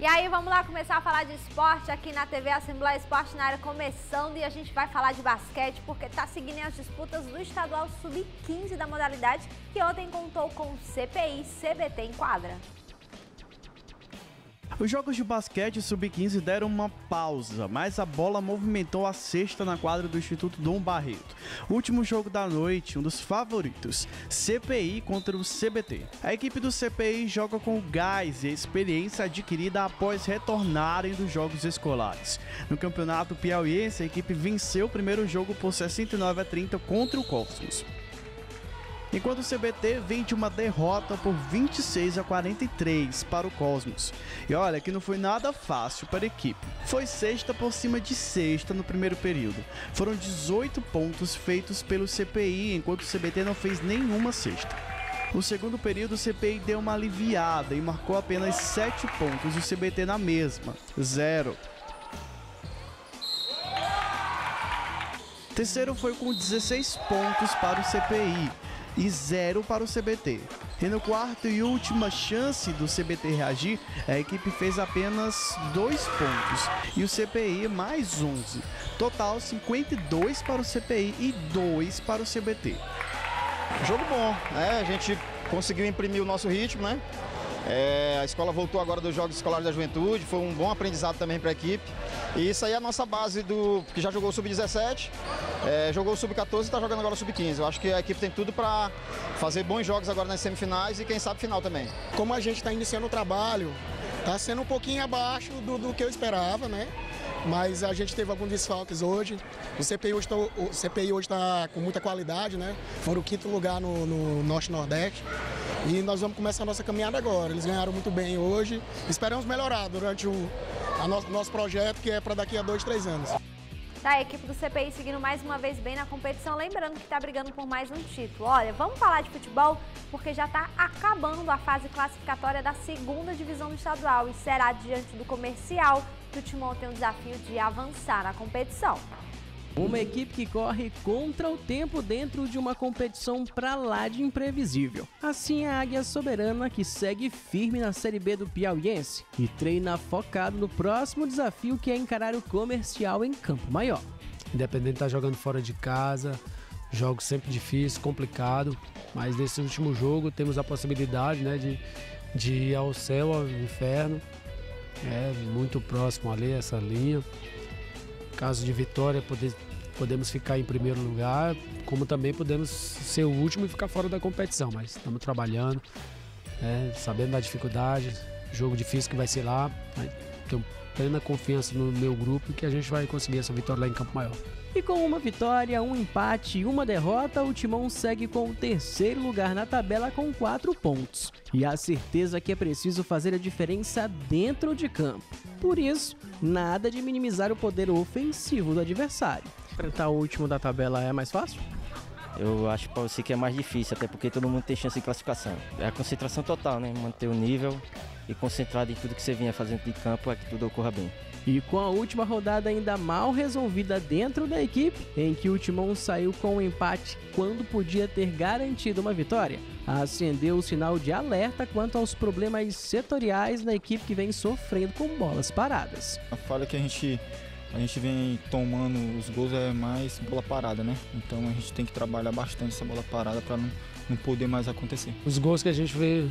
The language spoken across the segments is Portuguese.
E aí, vamos lá começar a falar de esporte aqui na TV Assembleia Esporte na área começando e a gente vai falar de basquete porque está seguindo as disputas do estadual sub-15 da modalidade que ontem contou com CPI CBT em quadra. Os jogos de basquete sub-15 deram uma pausa, mas a bola movimentou a cesta na quadra do Instituto Dom Barreto. último jogo da noite, um dos favoritos, CPI contra o CBT. A equipe do CPI joga com o gás e a experiência adquirida após retornarem dos jogos escolares. No campeonato piauiense, a equipe venceu o primeiro jogo por 69 a 30 contra o Cosmos enquanto o CBT vem de uma derrota por 26 a 43 para o Cosmos. E olha que não foi nada fácil para a equipe. Foi sexta por cima de sexta no primeiro período. Foram 18 pontos feitos pelo CPI, enquanto o CBT não fez nenhuma sexta. No segundo período, o CPI deu uma aliviada e marcou apenas 7 pontos o CBT na mesma, 0. Terceiro foi com 16 pontos para o CPI, e zero para o CBT. E no quarto e última chance do CBT reagir, a equipe fez apenas dois pontos e o CPI mais 11. Total 52 para o CPI e 2 para o CBT. Jogo bom, né? A gente conseguiu imprimir o nosso ritmo, né? É, a escola voltou agora dos Jogos Escolares da Juventude, foi um bom aprendizado também para a equipe. E isso aí é a nossa base do que já jogou o Sub-17, é, jogou o Sub-14 e está jogando agora o Sub-15. Eu acho que a equipe tem tudo para fazer bons jogos agora nas semifinais e quem sabe final também. Como a gente está iniciando o trabalho, está sendo um pouquinho abaixo do, do que eu esperava, né? mas a gente teve alguns desfalques hoje. O CPI hoje está tá com muita qualidade, né? Foram o quinto lugar no, no Norte Nordeste. E nós vamos começar a nossa caminhada agora. Eles ganharam muito bem hoje. Esperamos melhorar durante o no, nosso projeto, que é para daqui a dois, três anos. Tá, a equipe do CPI seguindo mais uma vez bem na competição, lembrando que está brigando por mais um título. Olha, vamos falar de futebol porque já está acabando a fase classificatória da segunda divisão estadual e será diante do comercial que o Timão tem o desafio de avançar na competição. Uma equipe que corre contra o tempo dentro de uma competição pra lá de imprevisível. Assim a Águia Soberana que segue firme na Série B do Piauiense e treina focado no próximo desafio que é encarar o comercial em Campo Maior. Independente de estar tá jogando fora de casa, jogo sempre difícil, complicado, mas nesse último jogo temos a possibilidade né, de, de ir ao céu, ao inferno, é muito próximo ali essa linha. Caso de vitória, poder podemos ficar em primeiro lugar, como também podemos ser o último e ficar fora da competição. Mas estamos trabalhando, né, sabendo da dificuldade, jogo difícil que vai ser lá. Tenho plena confiança no meu grupo que a gente vai conseguir essa vitória lá em Campo Maior. E com uma vitória, um empate e uma derrota, o Timão segue com o terceiro lugar na tabela com quatro pontos. E a certeza que é preciso fazer a diferença dentro de campo. Por isso, nada de minimizar o poder ofensivo do adversário. Enfrentar o último da tabela é mais fácil? Eu acho para você que é mais difícil, até porque todo mundo tem chance de classificação. É a concentração total, né? Manter o nível e concentrado em tudo que você vinha fazendo de campo é que tudo ocorra bem. E com a última rodada ainda mal resolvida dentro da equipe, em que o Timão saiu com um empate quando podia ter garantido uma vitória, acendeu o sinal de alerta quanto aos problemas setoriais na equipe que vem sofrendo com bolas paradas. A falha que a gente a gente vem tomando os gols é mais bola parada, né? Então a gente tem que trabalhar bastante essa bola parada para não, não poder mais acontecer. Os gols que a gente vê,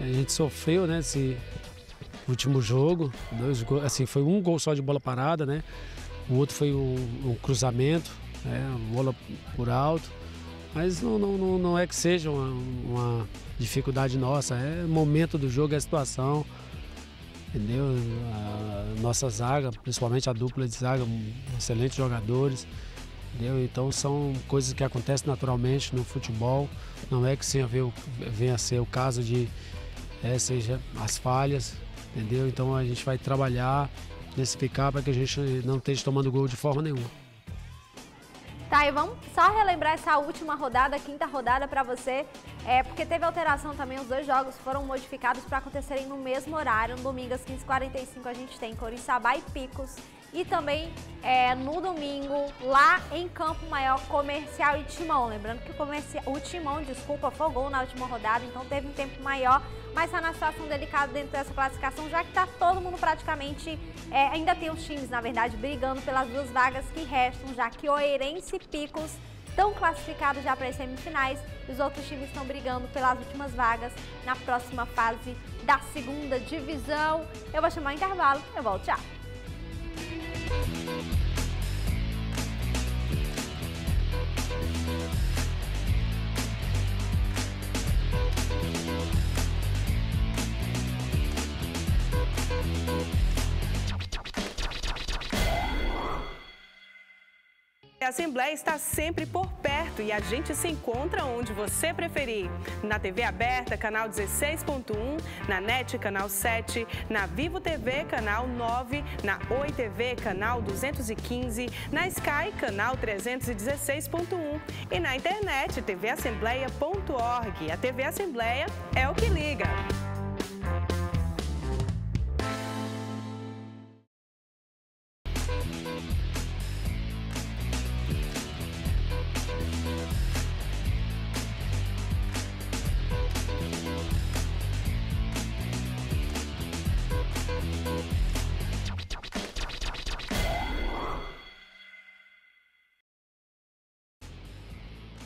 a gente sofreu, né? Esse último jogo, dois gols, assim, foi um gol só de bola parada, né? O outro foi o, o cruzamento, né? bola por alto. Mas não, não, não é que seja uma, uma dificuldade nossa, é momento do jogo, é a situação entendeu? A nossa zaga, principalmente a dupla de zaga, excelentes jogadores, entendeu? Então são coisas que acontecem naturalmente no futebol. Não é que venha a ser o caso de é, seja as falhas, entendeu? Então a gente vai trabalhar, nessificar para que a gente não esteja tomando gol de forma nenhuma. Tá, e vamos só relembrar essa última rodada, quinta rodada para você, é, porque teve alteração também, os dois jogos foram modificados para acontecerem no mesmo horário, no domingo às 15h45 a gente tem Coriçaba e Picos, e também é, no domingo lá em Campo Maior Comercial e Timão. Lembrando que o, o Timão, desculpa, fogou na última rodada, então teve um tempo maior, mas está na situação delicada dentro dessa classificação, já que está todo mundo praticamente, é, ainda tem os times, na verdade, brigando pelas duas vagas que restam, já que Oeirense e Picos estão classificados já para as semifinais e os outros times estão brigando pelas últimas vagas na próxima fase da segunda divisão. Eu vou chamar o intervalo, eu volto já. A Assembleia está sempre por perto e a gente se encontra onde você preferir. Na TV aberta, canal 16.1, na NET, canal 7, na Vivo TV, canal 9, na Oi TV, canal 215, na Sky, canal 316.1 e na internet, tvassembleia.org. A TV Assembleia é o que liga.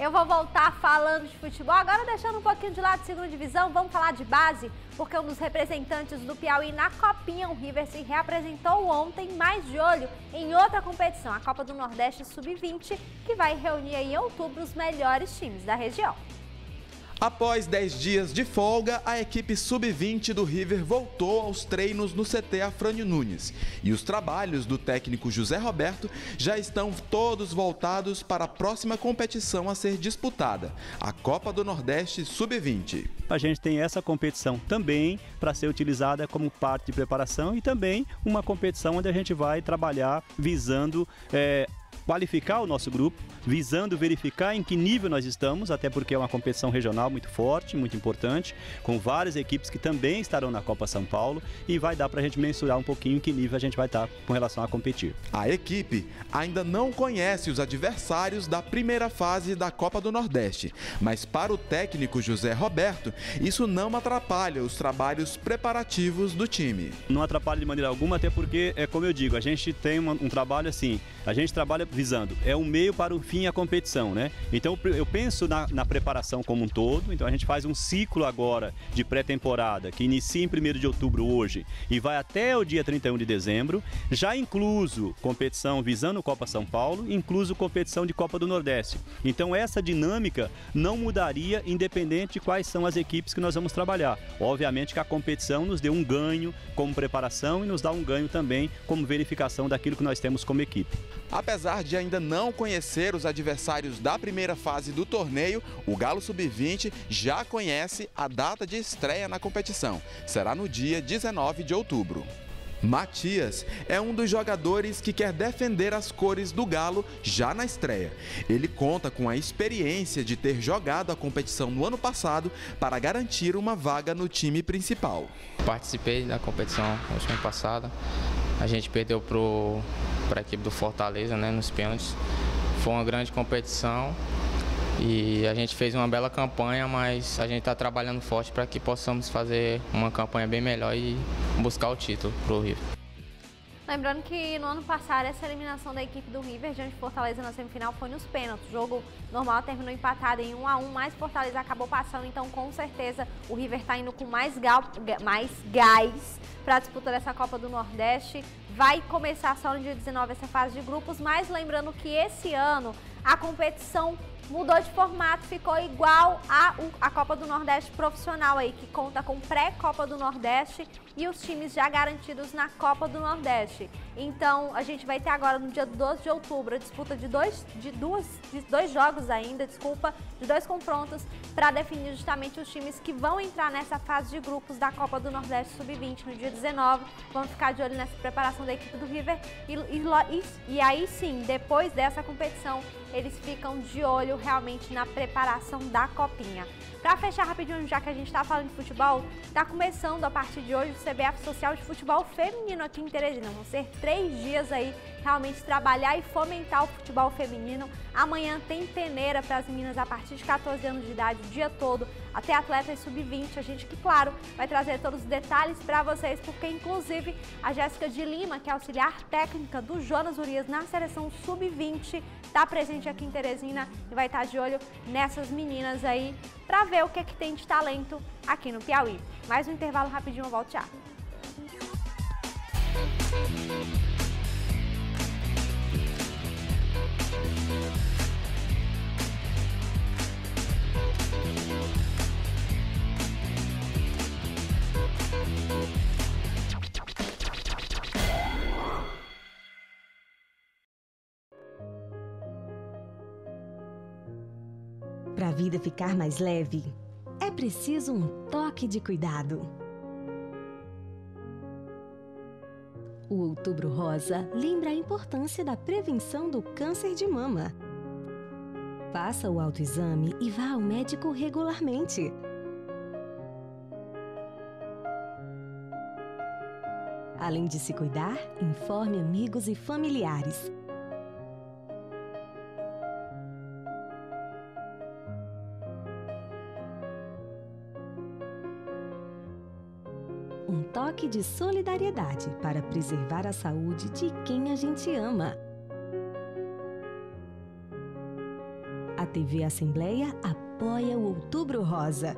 Eu vou voltar falando de futebol, agora deixando um pouquinho de lado segunda divisão, vamos falar de base, porque um dos representantes do Piauí na Copinha, o River, se reapresentou ontem, mais de olho em outra competição, a Copa do Nordeste Sub-20, que vai reunir em outubro os melhores times da região. Após 10 dias de folga, a equipe sub-20 do River voltou aos treinos no CT Afrânio Nunes. E os trabalhos do técnico José Roberto já estão todos voltados para a próxima competição a ser disputada, a Copa do Nordeste Sub-20. A gente tem essa competição também para ser utilizada como parte de preparação e também uma competição onde a gente vai trabalhar visando é, qualificar o nosso grupo, visando verificar em que nível nós estamos, até porque é uma competição regional muito forte, muito importante, com várias equipes que também estarão na Copa São Paulo e vai dar para a gente mensurar um pouquinho em que nível a gente vai estar com relação a competir. A equipe ainda não conhece os adversários da primeira fase da Copa do Nordeste, mas para o técnico José Roberto, isso não atrapalha os trabalhos preparativos do time. Não atrapalha de maneira alguma, até porque, é como eu digo, a gente tem um, um trabalho assim, a gente visando, é um meio para o fim a competição, né? Então eu penso na, na preparação como um todo, então a gente faz um ciclo agora de pré-temporada que inicia em 1 de outubro hoje e vai até o dia 31 de dezembro, já incluso competição visando Copa São Paulo, incluso competição de Copa do Nordeste. Então essa dinâmica não mudaria independente de quais são as equipes que nós vamos trabalhar. Obviamente que a competição nos deu um ganho como preparação e nos dá um ganho também como verificação daquilo que nós temos como equipe. Apesar de ainda não conhecer os adversários da primeira fase do torneio, o Galo Sub-20 já conhece a data de estreia na competição. Será no dia 19 de outubro. Matias é um dos jogadores que quer defender as cores do Galo já na estreia. Ele conta com a experiência de ter jogado a competição no ano passado para garantir uma vaga no time principal. Participei da competição no ano passado. A gente perdeu para a equipe do Fortaleza né, nos pênaltis. Foi uma grande competição e a gente fez uma bela campanha, mas a gente está trabalhando forte para que possamos fazer uma campanha bem melhor e buscar o título para o River. Lembrando que no ano passado essa eliminação da equipe do River diante de Fortaleza na semifinal foi nos pênaltis. O jogo normal terminou empatado em 1 a 1, mas Fortaleza acabou passando, então com certeza o River está indo com mais, gal, mais gás para a disputa dessa Copa do Nordeste. Vai começar só no dia 19 essa fase de grupos, mas lembrando que esse ano a competição mudou de formato, ficou igual a, a Copa do Nordeste profissional aí, que conta com pré-Copa do Nordeste e os times já garantidos na Copa do Nordeste. Então, a gente vai ter agora no dia 12 de outubro a disputa de dois, de duas, de dois jogos ainda, desculpa, de dois confrontos para definir justamente os times que vão entrar nessa fase de grupos da Copa do Nordeste Sub-20 no dia 19. Vamos ficar de olho nessa preparação da equipe do River e, e, e, aí sim, depois dessa competição, eles ficam de olho olho realmente na preparação da copinha. Para fechar rapidinho, já que a gente está falando de futebol, está começando a partir de hoje o CBF Social de Futebol Feminino aqui em Teresina. Vão ser três dias aí realmente trabalhar e fomentar o futebol feminino. Amanhã tem peneira para as meninas a partir de 14 anos de idade, o dia todo, até atletas sub-20. A gente que, claro, vai trazer todos os detalhes para vocês, porque inclusive a Jéssica de Lima, que é auxiliar técnica do Jonas Urias na seleção sub-20, está presente aqui em Teresina e vai estar tá de olho nessas meninas aí para ver o que, é que tem de talento aqui no Piauí. Mais um intervalo rapidinho, eu volto já. Para vida ficar mais leve, é preciso um toque de cuidado. O Outubro Rosa lembra a importância da prevenção do câncer de mama. Faça o autoexame e vá ao médico regularmente. Além de se cuidar, informe amigos e familiares. Um toque de solidariedade para preservar a saúde de quem a gente ama. A TV Assembleia apoia o Outubro Rosa.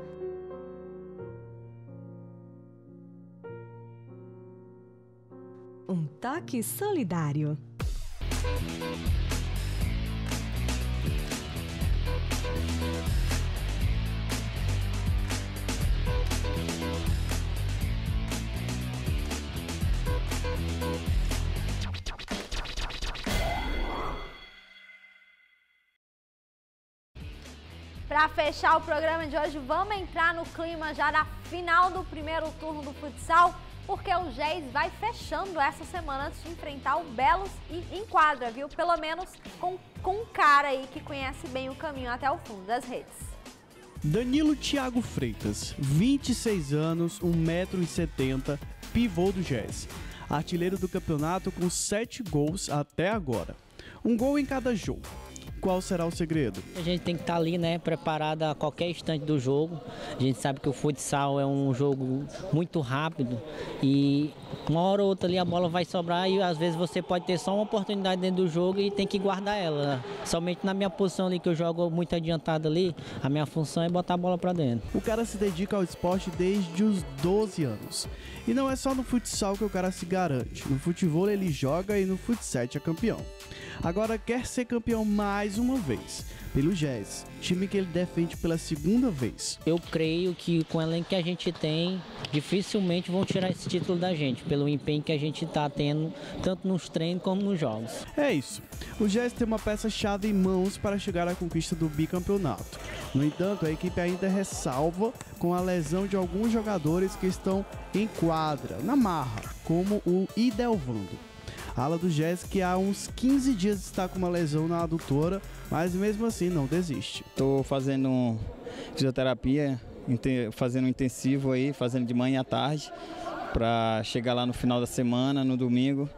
Um toque solidário. Para fechar o programa de hoje, vamos entrar no clima já da final do primeiro turno do futsal, porque o GES vai fechando essa semana antes de enfrentar o Belos e enquadra, viu? Pelo menos com, com um cara aí que conhece bem o caminho até o fundo das redes. Danilo Thiago Freitas, 26 anos, 1,70m, pivô do GES. Artilheiro do campeonato com 7 gols até agora. Um gol em cada jogo qual será o segredo? A gente tem que estar tá ali, né, preparado a qualquer instante do jogo. A gente sabe que o futsal é um jogo muito rápido e uma hora ou outra ali a bola vai sobrar e às vezes você pode ter só uma oportunidade dentro do jogo e tem que guardar ela. Somente na minha posição ali que eu jogo muito adiantado ali, a minha função é botar a bola para dentro. O cara se dedica ao esporte desde os 12 anos. E não é só no futsal que o cara se garante. No futebol ele joga e no futsal é campeão agora quer ser campeão mais uma vez pelo Jazz, time que ele defende pela segunda vez. Eu creio que com o elenco que a gente tem, dificilmente vão tirar esse título da gente, pelo empenho que a gente está tendo, tanto nos treinos como nos jogos. É isso. O Jazz tem uma peça-chave em mãos para chegar à conquista do bicampeonato. No entanto, a equipe ainda ressalva com a lesão de alguns jogadores que estão em quadra, na marra, como o Idelvando ala do Jazz, que há uns 15 dias está com uma lesão na adutora, mas mesmo assim não desiste. Estou fazendo fisioterapia, fazendo intensivo aí, fazendo de manhã à tarde, para chegar lá no final da semana, no domingo,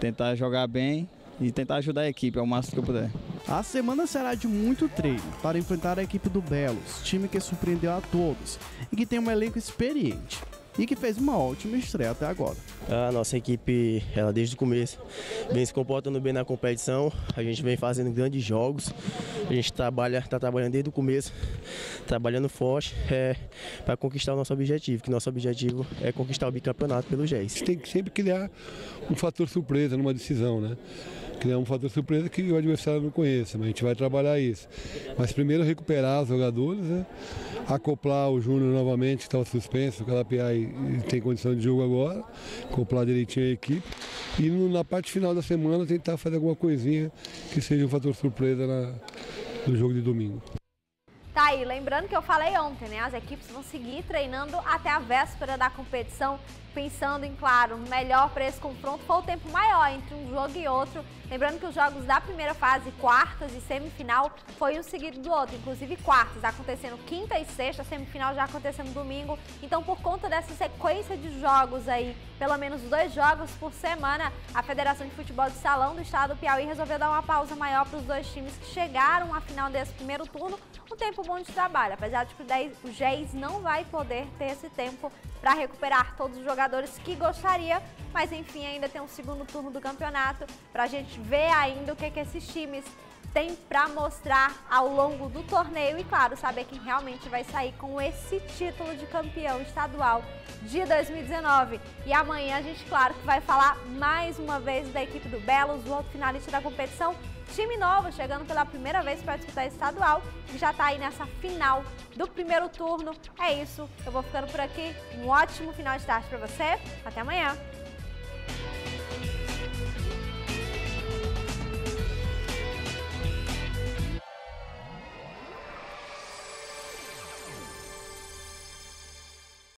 tentar jogar bem e tentar ajudar a equipe ao máximo que eu puder. A semana será de muito treino para enfrentar a equipe do Belos, time que surpreendeu a todos e que tem um elenco experiente e que fez uma ótima estreia até agora. A nossa equipe, ela desde o começo, vem se comportando bem na competição. A gente vem fazendo grandes jogos. A gente trabalha, está trabalhando desde o começo, trabalhando forte é, para conquistar o nosso objetivo, que nosso objetivo é conquistar o bicampeonato pelo GES. A gente tem que sempre criar um fator surpresa numa decisão, né? Criar um fator surpresa que o adversário não conheça, mas a gente vai trabalhar isso. Mas primeiro recuperar os jogadores, né? acoplar o Júnior novamente, que estava suspenso, o Calapiai tem condição de jogo agora, acoplar direitinho a equipe. E no, na parte final da semana tentar fazer alguma coisinha que seja um fator surpresa na, no jogo de domingo. Aí, lembrando que eu falei ontem, né? As equipes vão seguir treinando até a véspera da competição pensando em, claro, melhor para esse confronto, foi o tempo maior entre um jogo e outro. Lembrando que os jogos da primeira fase, quartas e semifinal, foi um seguido do outro. Inclusive quartas acontecendo quinta e sexta, semifinal já acontecendo domingo. Então, por conta dessa sequência de jogos aí, pelo menos dois jogos por semana, a Federação de Futebol de Salão do Estado do Piauí resolveu dar uma pausa maior para os dois times que chegaram à final desse primeiro turno. Um tempo bom de trabalho, apesar de que o GES não vai poder ter esse tempo para recuperar todos os jogadores que gostaria, mas enfim, ainda tem um segundo turno do campeonato para a gente ver ainda o que, que esses times têm para mostrar ao longo do torneio e, claro, saber quem realmente vai sair com esse título de campeão estadual de 2019. E amanhã a gente, claro, que vai falar mais uma vez da equipe do Belos, o outro finalista da competição, time novo chegando pela primeira vez para disputar estadual e já está aí nessa final do primeiro turno. É isso, eu vou ficando por aqui. Um ótimo final de tarde para você. Até amanhã.